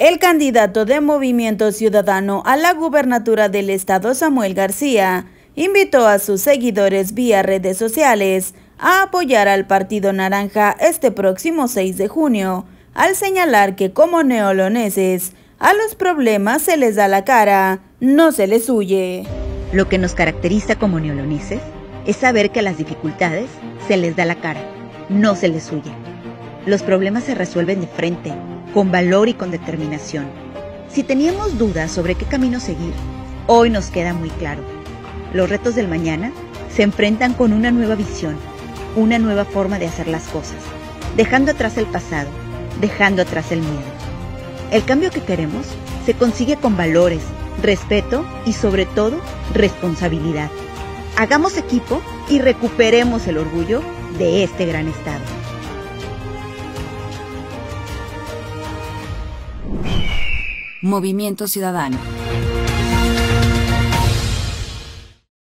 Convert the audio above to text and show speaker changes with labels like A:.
A: El candidato de Movimiento Ciudadano a la gubernatura del estado, Samuel García, invitó a sus seguidores vía redes sociales a apoyar al Partido Naranja este próximo 6 de junio, al señalar que como neoloneses, a los problemas se les da la cara, no se les huye.
B: Lo que nos caracteriza como neoloneses es saber que a las dificultades se les da la cara, no se les huye. Los problemas se resuelven de frente, con valor y con determinación. Si teníamos dudas sobre qué camino seguir, hoy nos queda muy claro. Los retos del mañana se enfrentan con una nueva visión, una nueva forma de hacer las cosas, dejando atrás el pasado, dejando atrás el miedo. El cambio que queremos se consigue con valores, respeto y sobre todo responsabilidad. Hagamos equipo y recuperemos el orgullo de este gran estado.
C: Movimiento Ciudadano.